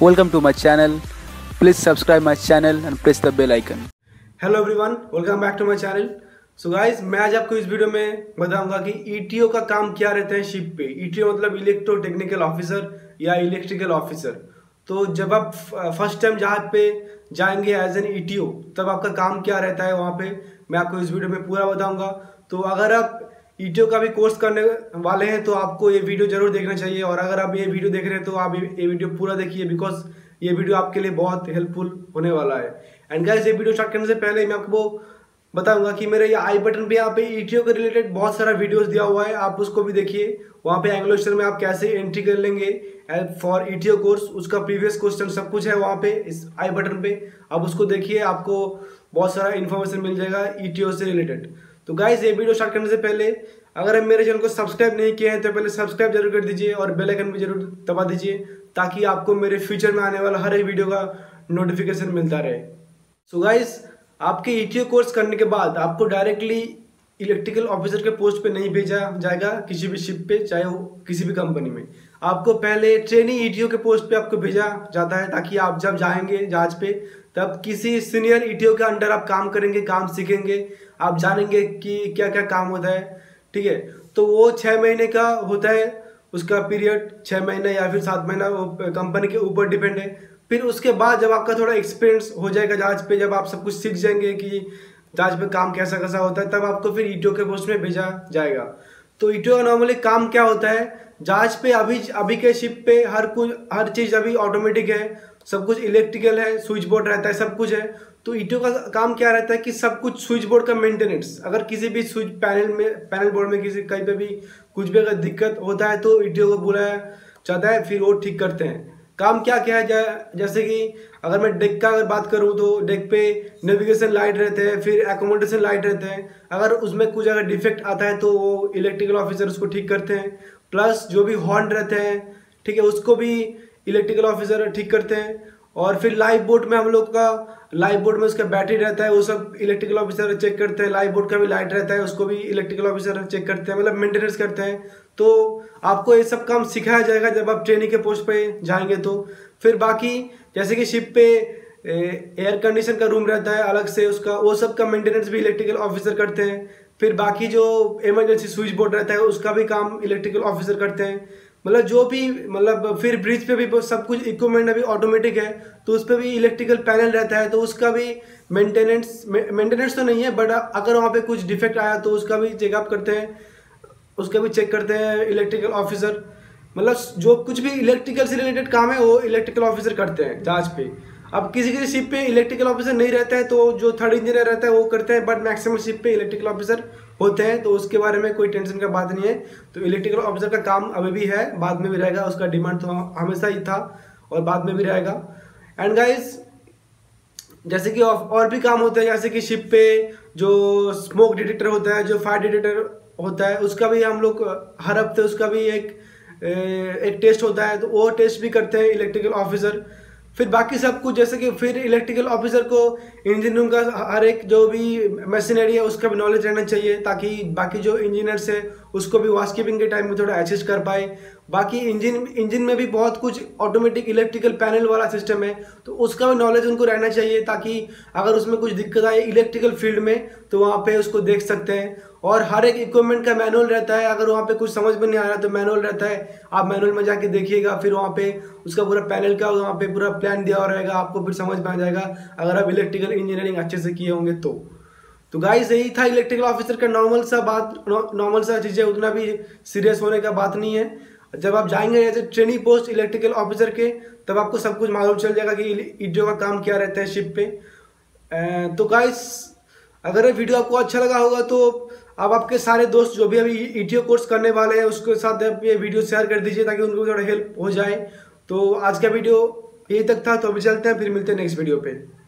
Welcome to my channel. Please subscribe my channel and press the bell icon. Hello everyone welcome back to my channel so guys मैं आज आपको इस video में बताऊँगा कि ETO का काम क्या रहता है शिप पे। ईटीओ मतलब इलेक्ट्रो टेक्निकल ऑफिसर या इलेक्ट्रिकल ऑफिसर तो जब आप फ़र्स्ट टाइम जहाज़ पे जाएँगे एज एन ईटीओ तब आपका काम क्या रहता है वहाँ पे? मैं आपको इस वीडियो में पूरा बताऊँगा। तो अगर आप ईटीओ का भी कोर्स करने वाले हैं तो आपको ये वीडियो ज़रूर देखना चाहिए। और अगर आप ये वीडियो देख रहे हैं तो आप ये वीडियो पूरा देखिए बिकॉज़ ये वीडियो आपके लिए बहुत हेल्पफुल होने वाला है। एंड गाइस ये वीडियो स्टार्ट करने से पहले मैं आपको बताऊँगा कि मेरे ये आई बटन पे यहाँ पे ईटीओ के रिलेटेड बहुत सारा वीडियोस दिया हुआ है, आप उसको भी देखिए। वहाँ पे एंग्लो में आप कैसे एंट्री कर लेंगे फॉर ईटीओ कोर्स उसका प्रीवियस क्वेश्चन सब कुछ है वहाँ पे, इस आई बटन पे। आप उसको देखिए, आपको बहुत सारा इन्फॉर्मेशन मिल जाएगा ईटीओ से रिलेटेड तो गाइज़ ये वीडियो स्टार्ट करने से पहले, अगर आप मेरे चैनल को सब्सक्राइब नहीं किए हैं तो पहले सब्सक्राइब ज़रूर कर दीजिए और बेल आइकन भी ज़रूर दबा दीजिए, ताकि आपको मेरे फ्यूचर में आने वाला हर एक वीडियो का नोटिफिकेशन मिलता रहे। सो so आपके ईटीओ कोर्स करने के बाद आपको डायरेक्टली इलेक्ट्रिकल ऑफिसर के पोस्ट पे नहीं भेजा जाएगा, किसी भी शिप पे, चाहे वो किसी भी कंपनी में। आपको पहले ट्रेनिंग ईटीओ के पोस्ट पे आपको भेजा जाता है, ताकि आप जब जाएँगे जहाज़ पे, तब किसी सीनियर ईटीओ के अंडर आप काम करेंगे, काम सीखेंगे आप जानेंगे कि क्या क्या काम होता है, ठीक है? तो वो छः महीने का होता है, उसका पीरियड छः महीने या फिर सात महीना कंपनी के ऊपर डिपेंड है। फिर उसके बाद जब आपका थोड़ा एक्सपीरियंस हो जाएगा जहाज़ पे, जब आप सब कुछ सीख जाएँगे कि जहाज़ पे काम कैसा कैसा होता है, तब आपको फिर ईटीओ के पोस्ट में भेजा जाएगा। तो ईटीओ का नॉर्मली काम क्या होता है, जहाज़ पे अभी अभी के शिप पे हर कुछ, हर चीज़ अभी ऑटोमेटिक है, सब कुछ इलेक्ट्रिकल है स्विच बोर्ड रहता है, सब कुछ है। तो ईटीओ का काम क्या रहता है कि सब कुछ स्विच बोर्ड का मेंटेनेंस अगर किसी भी स्विच पैनल में पैनल बोर्ड में किसी, कहीं पे भी कुछ भी अगर दिक्कत होता है तो ईटीओ को बुलाया जाता है, फिर वो ठीक करते हैं। काम क्या क्या है जैसे कि अगर मैं डेक का अगर बात करूँ तो डेक पे नेविगेशन लाइट रहते हैं, फिर एकोमोडेशन लाइट रहते हैं। अगर उसमें कुछ अगर डिफेक्ट आता है तो वो इलेक्ट्रिकल ऑफिसर उसको ठीक करते हैं। प्लस जो भी हॉर्न रहते हैं, ठीक है, उसको भी इलेक्ट्रिकल ऑफिसर ठीक करते हैं। और फिर लाइव बोट में हम लोग का लाइव बोट में उसका बैटरी रहता है, वो सब इलेक्ट्रिकल ऑफिसर चेक करते हैं लाइव बोट का भी लाइट रहता है, उसको भी इलेक्ट्रिकल ऑफिसर चेक करते हैं मतलब मेंटेनेंस करते हैं। तो आपको ये सब काम सिखाया जाएगा जब आप ट्रेनिंग के पोस्ट पे जाएँगे तो। फिर बाकी, जैसे कि शिप पे एयर कंडीशन का रूम रहता है, अलग से उसका, वो सब का मेंटेनेंस भी इलेक्ट्रिकल ऑफिसर करते हैं। फिर बाकी जो इमरजेंसी स्विच बोर्ड रहता है, उसका भी काम इलेक्ट्रिकल ऑफिसर करते हैं। मतलब जो भी मतलब फिर ब्रिज पे भी सब कुछ इक्विपमेंट अभी ऑटोमेटिक है तो उस पर भी इलेक्ट्रिकल पैनल रहता है तो उसका भी मेंटेनेंस मेंटेनेंस तो नहीं है बट अगर वहाँ पे कुछ डिफेक्ट आया तो उसका भी चेकअप करते हैं, उसका भी चेक करते हैं इलेक्ट्रिकल ऑफिसर मतलब जो कुछ भी इलेक्ट्रिकल से रिलेटेड काम है, वो इलेक्ट्रिकल ऑफिसर करते हैं, जाँच पे। अब किसी किसी शिप पे इलेक्ट्रिकल ऑफिसर नहीं रहता है तो जो थर्ड इंजीनियर रहता है, वो करते हैं बट मैक्सिमम शिप पे इलेक्ट्रिकल ऑफिसर होते हैं तो उसके बारे में कोई टेंशन का बात नहीं है। तो इलेक्ट्रिकल ऑफिसर का काम अभी भी है, बाद में भी रहेगा, उसका डिमांड तो हमेशा ही था और बाद में भी रहेगा। एंड गाइज़ जैसे कि और भी काम होते हैं, जैसे कि शिप पे जो स्मोक डिटेक्टर होता है, जो फायर डिटेक्टर होता है, उसका भी हम लोग, हर हफ़्ते उसका भी एक एक टेस्ट होता है तो वो टेस्ट भी करते हैं इलेक्ट्रिकल ऑफिसर फिर बाकी सब कुछ, जैसे कि फिर इलेक्ट्रिकल ऑफिसर को इंजीनियरिंग का हर एक जो भी मशीनरी है, उसका भी नॉलेज रहना चाहिए, ताकि बाकी जो इंजीनियर्स है उसको भी वॉश कीपिंग के टाइम में थोड़ा एडजस्ट कर पाए। बाकी इंजन इंजन में भी बहुत कुछ ऑटोमेटिक इलेक्ट्रिकल पैनल वाला सिस्टम है तो उसका भी नॉलेज उनको रहना चाहिए ताकि अगर उसमें कुछ दिक्कत आए इलेक्ट्रिकल फ़ील्ड में तो वहाँ पे उसको देख सकते हैं। और हर एक इक्विपमेंट का मैनुअल रहता है, अगर वहाँ पे कुछ समझ में नहीं आ रहा तो मैनुअल रहता है। आप मैनुअल में जाके देखिएगा, फिर वहाँ पे उसका पूरा पैनल का वहाँ पे पूरा प्लान दिया रहेगा, आपको फिर समझ में आ जाएगा। अगर आप इलेक्ट्रिकल इंजीनियरिंग अच्छे से किए होंगे तो। तो गाइस यही था इलेक्ट्रिकल ऑफिसर का नॉर्मल सा बात नॉर्मल सा चीज़ें, उतना भी सीरियस होने का बात नहीं है। जब आप जाएँगे जैसे ट्रेनिंग पोस्ट इलेक्ट्रिकल ऑफिसर के, तब आपको सब कुछ मालूम चल जाएगा कि ईडियो का काम क्या रहता है शिप पे। तो गाइस अगर ये वीडियो आपको अच्छा लगा होगा तो आप आपके सारे दोस्त जो भी अभी ईटीओ कोर्स करने वाले हैं, उसके साथ आप ये वीडियो शेयर कर दीजिए ताकि उनको थोड़ा हेल्प हो जाए। तो आज का वीडियो यही तक था तो अभी चलते हैं, फिर मिलते हैं नेक्स्ट वीडियो पे।